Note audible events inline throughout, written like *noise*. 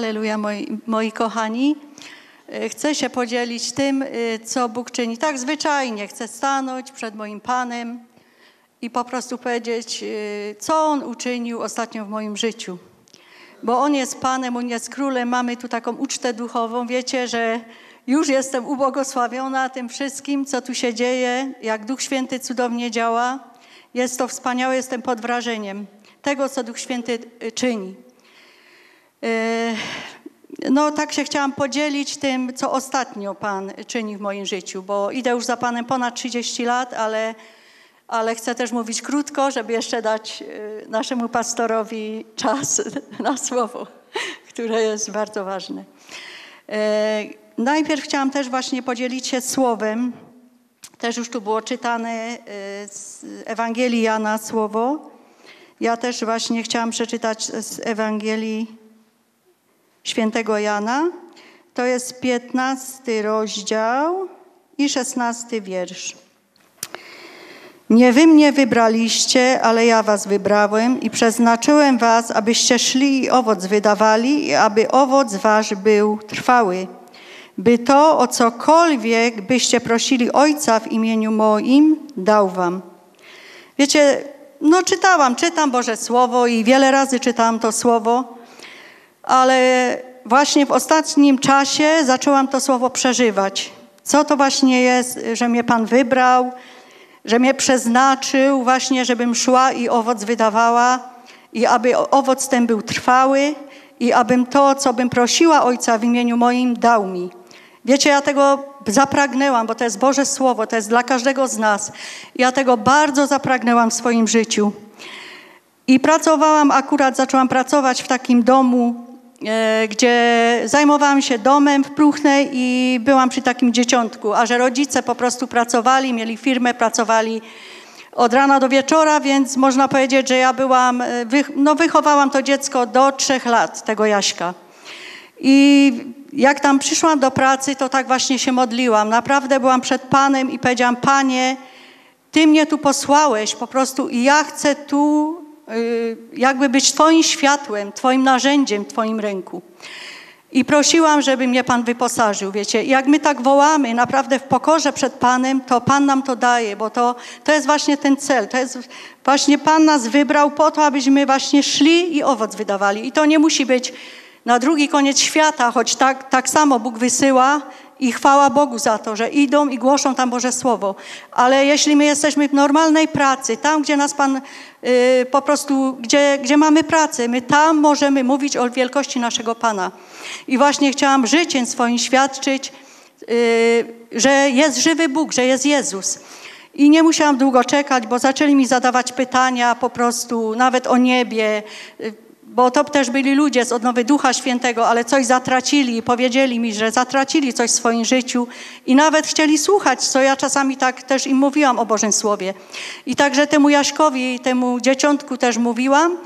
Halleluja, moi, moi kochani. E, chcę się podzielić tym, e, co Bóg czyni. Tak zwyczajnie chcę stanąć przed moim Panem i po prostu powiedzieć, e, co On uczynił ostatnio w moim życiu. Bo On jest Panem, On jest Królem, mamy tu taką ucztę duchową. Wiecie, że już jestem ubłogosławiona tym wszystkim, co tu się dzieje, jak Duch Święty cudownie działa. Jest to wspaniałe, jestem pod wrażeniem tego, co Duch Święty czyni. No tak się chciałam podzielić tym, co ostatnio Pan czyni w moim życiu, bo idę już za Panem ponad 30 lat, ale, ale chcę też mówić krótko, żeby jeszcze dać y, naszemu pastorowi czas *laughs* na słowo, które jest bardzo ważne. E, najpierw chciałam też właśnie podzielić się słowem, też już tu było czytane z Ewangelii Jana słowo. Ja też właśnie chciałam przeczytać z Ewangelii świętego Jana. To jest 15 rozdział i 16 wiersz. Nie wy mnie wybraliście, ale ja was wybrałem i przeznaczyłem was, abyście szli i owoc wydawali i aby owoc wasz był trwały. By to, o cokolwiek byście prosili Ojca w imieniu moim, dał wam. Wiecie, no czytałam, czytam Boże Słowo i wiele razy czytałam to Słowo, ale właśnie w ostatnim czasie zaczęłam to słowo przeżywać. Co to właśnie jest, że mnie Pan wybrał, że mnie przeznaczył właśnie, żebym szła i owoc wydawała i aby owoc ten był trwały i abym to, co bym prosiła Ojca w imieniu moim, dał mi. Wiecie, ja tego zapragnęłam, bo to jest Boże Słowo, to jest dla każdego z nas. Ja tego bardzo zapragnęłam w swoim życiu. I pracowałam, akurat zaczęłam pracować w takim domu gdzie zajmowałam się domem w Pruchnej i byłam przy takim dzieciątku, a że rodzice po prostu pracowali, mieli firmę, pracowali od rana do wieczora, więc można powiedzieć, że ja byłam, e, no wychowałam to dziecko do trzech lat, tego Jaśka. I jak tam przyszłam do pracy, to tak właśnie się modliłam. Naprawdę byłam przed Panem i powiedziałam, Panie, Ty mnie tu posłałeś po prostu i ja chcę tu jakby być Twoim światłem, Twoim narzędziem w Twoim ręku. I prosiłam, żeby mnie Pan wyposażył, wiecie. jak my tak wołamy naprawdę w pokorze przed Panem, to Pan nam to daje, bo to, to jest właśnie ten cel. To jest właśnie Pan nas wybrał po to, abyśmy właśnie szli i owoc wydawali. I to nie musi być na drugi koniec świata, choć tak, tak samo Bóg wysyła i chwała Bogu za to, że idą i głoszą tam Boże Słowo. Ale jeśli my jesteśmy w normalnej pracy, tam gdzie nas Pan y, po prostu, gdzie, gdzie mamy pracę, my tam możemy mówić o wielkości naszego Pana. I właśnie chciałam życiem swoim świadczyć, y, że jest żywy Bóg, że jest Jezus. I nie musiałam długo czekać, bo zaczęli mi zadawać pytania po prostu, nawet o niebie, bo to też byli ludzie z odnowy Ducha Świętego, ale coś zatracili i powiedzieli mi, że zatracili coś w swoim życiu i nawet chcieli słuchać, co ja czasami tak też im mówiłam o Bożym Słowie. I także temu Jaśkowi, temu dzieciątku też mówiłam.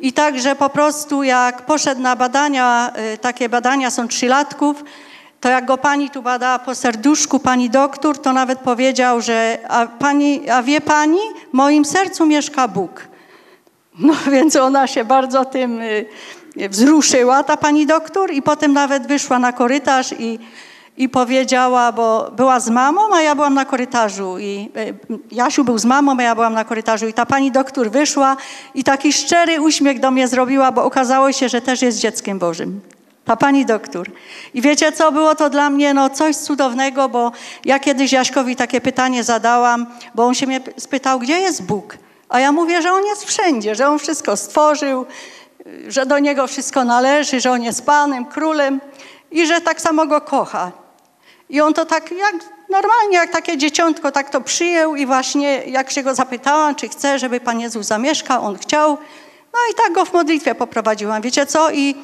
I także po prostu jak poszedł na badania, y, takie badania są trzylatków, to jak go pani tu badała po serduszku, pani doktor, to nawet powiedział, że a, pani, a wie pani, w moim sercu mieszka Bóg. No *laughs* więc ona się bardzo tym y, wzruszyła, ta pani doktor, i potem nawet wyszła na korytarz i, i powiedziała, bo była z mamą, a ja byłam na korytarzu. I y, Jasiu był z mamą, a ja byłam na korytarzu. I ta pani doktor wyszła i taki szczery uśmiech do mnie zrobiła, bo okazało się, że też jest dzieckiem Bożym. Ta pani doktor. I wiecie co, było to dla mnie no, coś cudownego, bo ja kiedyś Jaśkowi takie pytanie zadałam, bo on się mnie spytał, gdzie jest Bóg? A ja mówię, że On jest wszędzie, że On wszystko stworzył, że do Niego wszystko należy, że On jest Panem, Królem i że tak samo Go kocha. I on to tak jak normalnie, jak takie dzieciątko, tak to przyjął i właśnie jak się go zapytałam, czy chce, żeby Pan Jezus zamieszkał, on chciał. No i tak go w modlitwie poprowadziłam. Wiecie co? I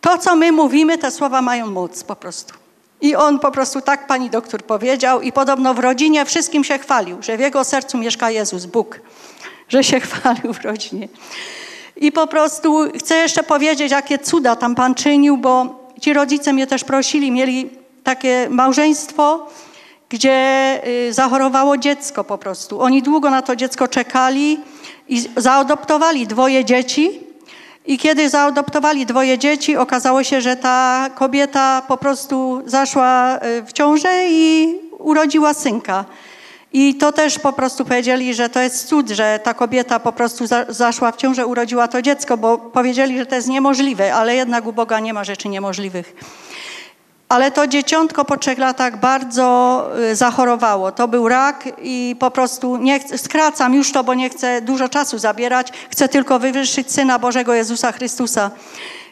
to, co my mówimy, te słowa mają moc po prostu. I on po prostu tak pani doktor powiedział i podobno w rodzinie wszystkim się chwalił, że w jego sercu mieszka Jezus, Bóg że się *laughs* chwalił w rodzinie. I po prostu chcę jeszcze powiedzieć, jakie cuda tam Pan czynił, bo ci rodzice mnie też prosili, mieli takie małżeństwo, gdzie y, zachorowało dziecko po prostu. Oni długo na to dziecko czekali i zaadoptowali dwoje dzieci I kiedy zaadoptowali dwoje dzieci, okazało się, że ta kobieta po prostu zaszła y, w ciążę i urodziła synka. I to też po prostu powiedzieli, że to jest cud, że ta kobieta po prostu zaszła w ciążę, urodziła to dziecko, bo powiedzieli, że to jest niemożliwe, ale jednak u Boga nie ma rzeczy niemożliwych. Ale to dzieciątko po trzech latach bardzo y, zachorowało. To był rak i po prostu nie chcę, skracam już to, bo nie chcę dużo czasu zabierać. Chcę tylko wywyższyć Syna Bożego Jezusa Chrystusa.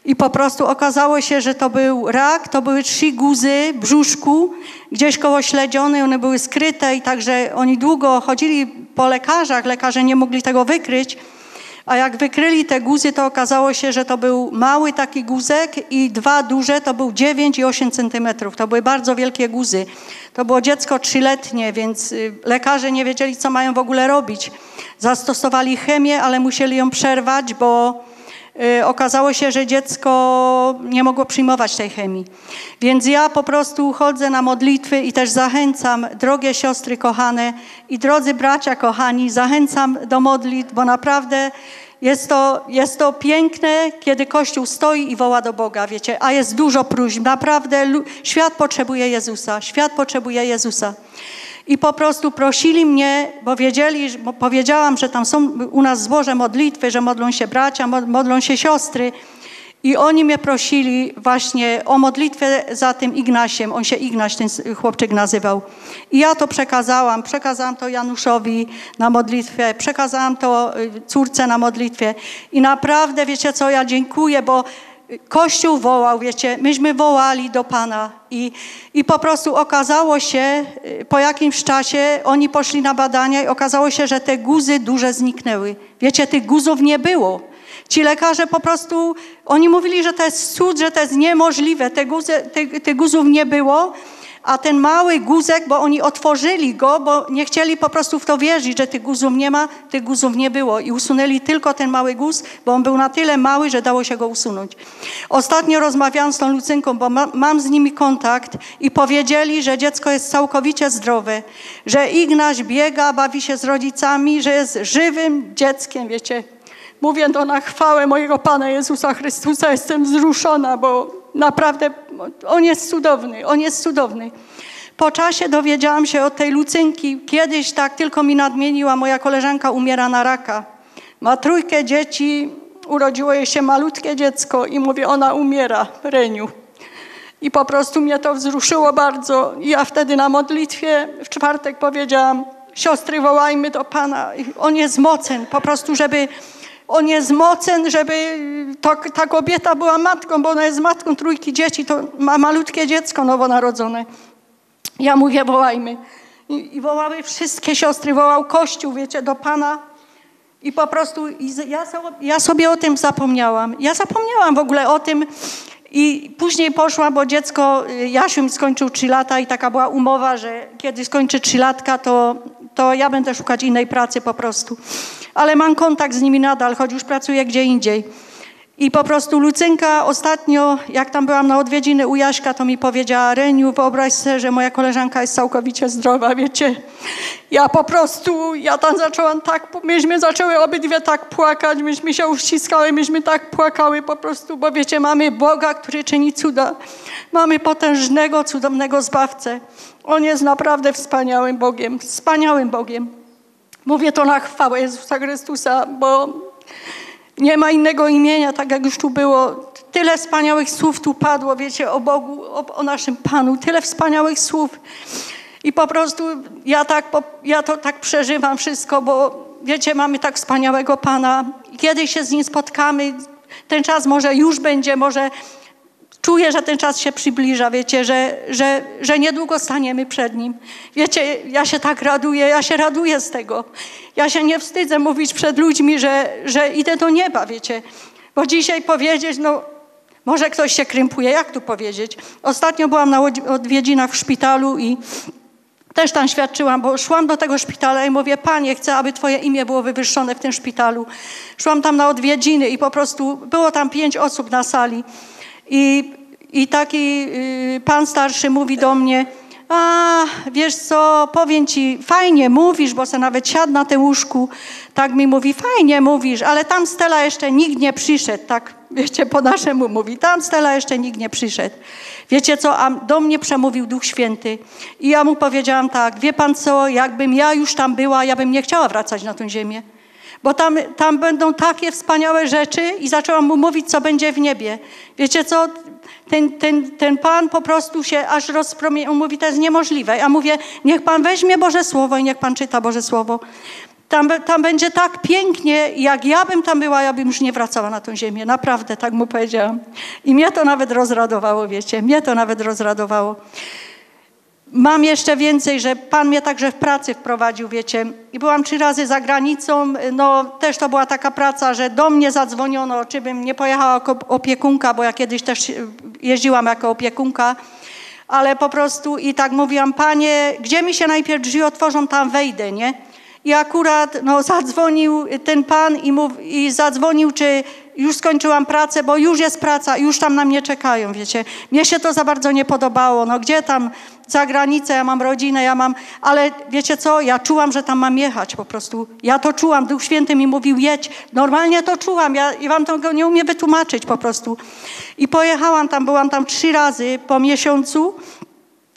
I po prostu okazało się, że to był rak, to były trzy guzy brzuszku, gdzieś koło śledziony, one były skryte i także oni długo chodzili po lekarzach, lekarze nie mogli tego wykryć. A jak wykryli te guzy, to okazało się, że to był mały taki guzek i dwa duże, to był 9 i 8 centymetrów. To były bardzo wielkie guzy. To było dziecko trzyletnie, więc y, lekarze nie wiedzieli, co mają w ogóle robić. Zastosowali chemię, ale musieli ją przerwać, bo okazało się, że dziecko nie mogło przyjmować tej chemii. Więc ja po prostu chodzę na modlitwy i też zachęcam, drogie siostry kochane i drodzy bracia kochani, zachęcam do modlitw, bo naprawdę jest to, jest to piękne, kiedy Kościół stoi i woła do Boga, wiecie, a jest dużo próśb. Naprawdę świat potrzebuje Jezusa, świat potrzebuje Jezusa. I po prostu prosili mnie, bo wiedzieli, bo powiedziałam, że tam są u nas złoże modlitwy, że modlą się bracia, modlą się siostry. I oni mnie prosili właśnie o modlitwę za tym Ignasiem. On się Ignaś, ten chłopczyk nazywał. I ja to przekazałam. Przekazałam to Januszowi na modlitwę. Przekazałam to y, córce na modlitwie. I naprawdę, wiecie co, ja dziękuję, bo Kościół wołał, wiecie, myśmy wołali do Pana i, i po prostu okazało się, y, po jakimś czasie oni poszli na badania i okazało się, że te guzy duże zniknęły. Wiecie, tych guzów nie było. Ci lekarze po prostu, oni mówili, że to jest cud, że to jest niemożliwe. Te te, te guzów nie było, a ten mały guzek, bo oni otworzyli go, bo nie chcieli po prostu w to wierzyć, że tych guzów nie ma, tych guzów nie było. I usunęli tylko ten mały guz, bo on był na tyle mały, że dało się go usunąć. Ostatnio rozmawiałam z tą Lucynką, bo ma, mam z nimi kontakt i powiedzieli, że dziecko jest całkowicie zdrowe, że Ignaś biega, bawi się z rodzicami, że jest żywym dzieckiem, wiecie, Mówię to na chwałę mojego Pana Jezusa Chrystusa. Jestem wzruszona, bo naprawdę On jest cudowny. On jest cudowny. Po czasie dowiedziałam się od tej Lucynki. Kiedyś tak tylko mi nadmieniła, moja koleżanka umiera na raka. Ma trójkę dzieci, urodziło jej się malutkie dziecko i mówię, ona umiera, Reniu. I po prostu mnie to wzruszyło bardzo. Ja wtedy na modlitwie w czwartek powiedziałam, siostry wołajmy do Pana. On jest mocen, po prostu, żeby on jest mocen, żeby to, ta kobieta była matką, bo ona jest matką trójki dzieci, to ma malutkie dziecko nowonarodzone. Ja mówię, wołajmy. I, i wołały wszystkie siostry, wołał Kościół, wiecie, do Pana. I po prostu i ja, ja sobie o tym zapomniałam. Ja zapomniałam w ogóle o tym, i później poszła, bo dziecko, Jasiu mi skończył trzy lata i taka była umowa, że kiedy skończy trzy latka, to, to ja będę szukać innej pracy po prostu ale mam kontakt z nimi nadal, choć już pracuję gdzie indziej. I po prostu Lucynka ostatnio, jak tam byłam na odwiedziny u Jaśka, to mi powiedziała, Reniu, wyobraź sobie, że moja koleżanka jest całkowicie zdrowa, wiecie. Ja po prostu, ja tam zaczęłam tak, myśmy zaczęły obydwie tak płakać, myśmy się uściskały, myśmy tak płakały po prostu, bo wiecie, mamy Boga, który czyni cuda. Mamy potężnego, cudownego Zbawcę. On jest naprawdę wspaniałym Bogiem, wspaniałym Bogiem. Mówię to na chwałę Jezusa Chrystusa, bo nie ma innego imienia, tak jak już tu było. Tyle wspaniałych słów tu padło, wiecie, o Bogu, o, o naszym Panu. Tyle wspaniałych słów. I po prostu ja, tak, ja to tak przeżywam wszystko, bo wiecie, mamy tak wspaniałego Pana. Kiedyś się z Nim spotkamy, ten czas może już będzie, może Czuję, że ten czas się przybliża, wiecie, że, że, że niedługo staniemy przed Nim. Wiecie, ja się tak raduję, ja się raduję z tego. Ja się nie wstydzę mówić przed ludźmi, że, że idę do nieba, wiecie. Bo dzisiaj powiedzieć, no może ktoś się krępuje, jak tu powiedzieć? Ostatnio byłam na odwiedzinach w szpitalu i też tam świadczyłam, bo szłam do tego szpitala i mówię, Panie, chcę, aby Twoje imię było wywyższone w tym szpitalu. Szłam tam na odwiedziny i po prostu było tam pięć osób na sali. I, i taki y, pan starszy mówi do mnie, a wiesz co, powiem ci, fajnie mówisz, bo se nawet siadł na tym łóżku, tak mi mówi, fajnie mówisz, ale tam Stella jeszcze nikt nie przyszedł, tak wiecie, po naszemu mówi, tam Stella jeszcze nikt nie przyszedł. Wiecie co, a do mnie przemówił Duch Święty. I ja mu powiedziałam tak, wie pan co, jakbym ja już tam była, ja bym nie chciała wracać na tę ziemię bo tam, tam będą takie wspaniałe rzeczy i zaczęłam mu mówić, co będzie w niebie. Wiecie co, ten, ten, ten Pan po prostu się aż rozpromienił, mówi, to jest niemożliwe. Ja mówię, niech Pan weźmie Boże Słowo i niech Pan czyta Boże Słowo. Tam, tam będzie tak pięknie, jak ja bym tam była, ja bym już nie wracała na tę ziemię. Naprawdę, tak mu powiedziałam. I mnie to nawet rozradowało, wiecie, mnie to nawet rozradowało. Mam jeszcze więcej, że Pan mnie także w pracy wprowadził, wiecie. I byłam trzy razy za granicą. No też to była taka praca, że do mnie zadzwoniono, czy bym nie pojechała jako opiekunka, bo ja kiedyś też jeździłam jako opiekunka. Ale po prostu i tak mówiłam, Panie, gdzie mi się najpierw drzwi otworzą, tam wejdę, nie? I akurat no, *laughs* zadzwonił ten pan i, mów, i zadzwonił, czy już skończyłam pracę, bo już jest praca, już tam na mnie czekają, wiecie. Mnie się to za bardzo nie podobało. No gdzie tam za granicę, ja mam rodzinę, ja mam... Ale wiecie co, ja czułam, że tam mam jechać po prostu. Ja to czułam, Duch Święty mi mówił jedź. Normalnie to czułam, ja i wam tego nie umiem wytłumaczyć po prostu. I pojechałam tam, byłam tam trzy razy po miesiącu.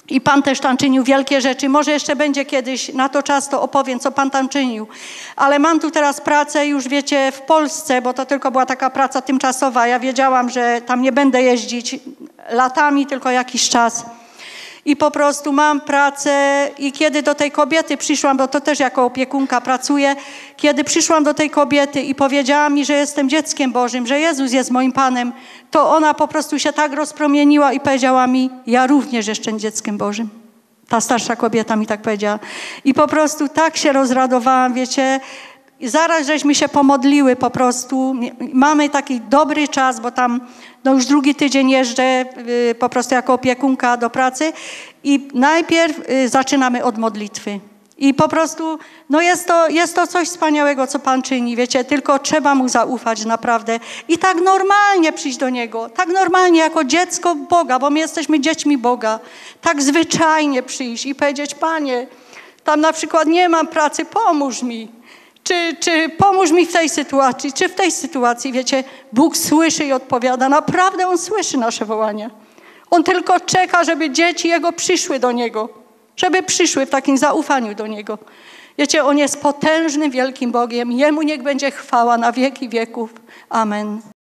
I Pan też tam czynił wielkie rzeczy. Może jeszcze będzie kiedyś, na to czas to opowiem, co Pan tam czynił. Ale mam tu teraz pracę już, wiecie, w Polsce, bo to tylko była taka praca tymczasowa. Ja wiedziałam, że tam nie będę jeździć latami, tylko jakiś czas i po prostu mam pracę i kiedy do tej kobiety przyszłam, bo to też jako opiekunka pracuję, kiedy przyszłam do tej kobiety i powiedziała mi, że jestem dzieckiem Bożym, że Jezus jest moim Panem, to ona po prostu się tak rozpromieniła i powiedziała mi, ja również jestem dzieckiem Bożym. Ta starsza kobieta mi tak powiedziała. I po prostu tak się rozradowałam, wiecie, i zaraz żeśmy się pomodliły po prostu. Mamy taki dobry czas, bo tam no już drugi tydzień jeżdżę y, po prostu jako opiekunka do pracy i najpierw y, zaczynamy od modlitwy. I po prostu, no jest to, jest to coś wspaniałego, co Pan czyni, wiecie, tylko trzeba Mu zaufać naprawdę. I tak normalnie przyjść do Niego, tak normalnie jako dziecko Boga, bo my jesteśmy dziećmi Boga, tak zwyczajnie przyjść i powiedzieć, Panie, tam na przykład nie mam pracy, pomóż mi. Czy, czy pomóż mi w tej sytuacji, czy w tej sytuacji, wiecie, Bóg słyszy i odpowiada. Naprawdę On słyszy nasze wołania. On tylko czeka, żeby dzieci Jego przyszły do Niego, żeby przyszły w takim zaufaniu do Niego. Wiecie, On jest potężnym, wielkim Bogiem. Jemu niech będzie chwała na wieki wieków. Amen.